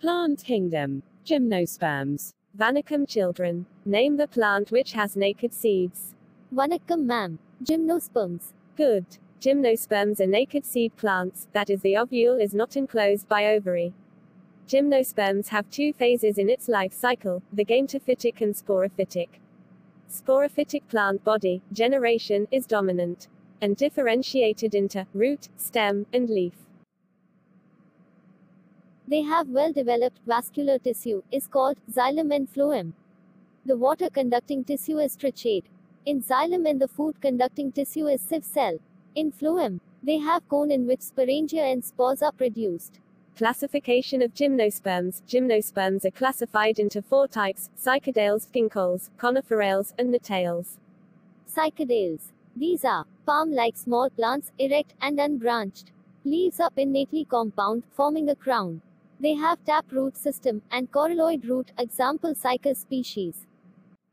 Plant kingdom. Gymnosperms. Vanakkam children. Name the plant which has naked seeds. Vanakkam ma'am. Gymnosperms. Good. Gymnosperms are naked seed plants, that is, the ovule is not enclosed by ovary. Gymnosperms have two phases in its life cycle, the gametophytic and sporophytic. Sporophytic plant body, generation, is dominant and differentiated into root, stem, and leaf. They have well-developed vascular tissue, is called xylem and phloem. The water-conducting tissue is tracheid. In xylem and the food-conducting tissue is sieve cell. In phloem, they have cone in which sporangia and spores are produced. Classification of gymnosperms. Gymnosperms are classified into four types, cycadales, ginkgoales, coniferales, and gnetales. Cycadales. These are palm-like small plants, erect and unbranched. Leaves are pinnately compound, forming a crown. They have tap root system and coralloid root, example cycas species.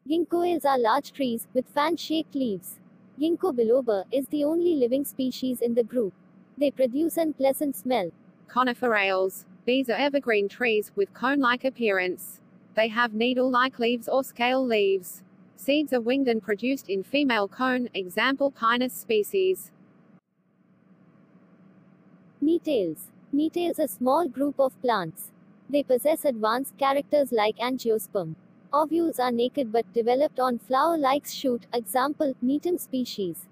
Ginkgoales are large trees with fan-shaped leaves. Ginkgo biloba is the only living species in the group. They produce an pleasant smell. Coniferales. These are evergreen trees with cone-like appearance. They have needle-like leaves or scale leaves. Seeds are winged and produced in female cone, example Pinus species. Gnetales. Gnetales a small group of plants. They possess advanced characters like angiosperm. Ovules are naked but developed on flower-like shoot, example, Gnetum species.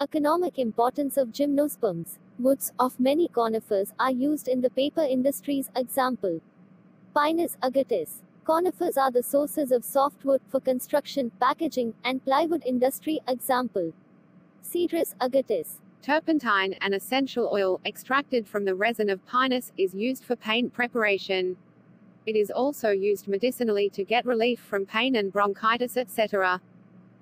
Economic importance of gymnosperms. Woods of many conifers are used in the paper industries, example. Pinus Agathis. Conifers are the sources of softwood for construction, packaging, and plywood industry, example. Cedrus Agathis. Turpentine, an essential oil, extracted from the resin of pinus, is used for paint preparation. It is also used medicinally to get relief from pain and bronchitis etc.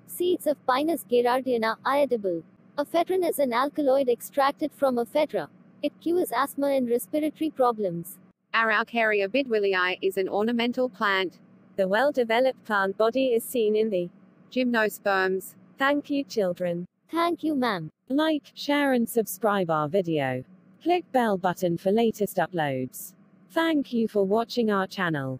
Seeds of Pinus gerardiana are edible. Ephedrine is an alkaloid extracted from ephedra. It cures asthma and respiratory problems. Araucaria bidwillii is an ornamental plant. The well-developed plant body is seen in the gymnosperms. Thank you children. Thank you ma'am. Like, share and subscribe our video. Click bell button for latest uploads. Thank you for watching our channel.